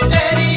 Let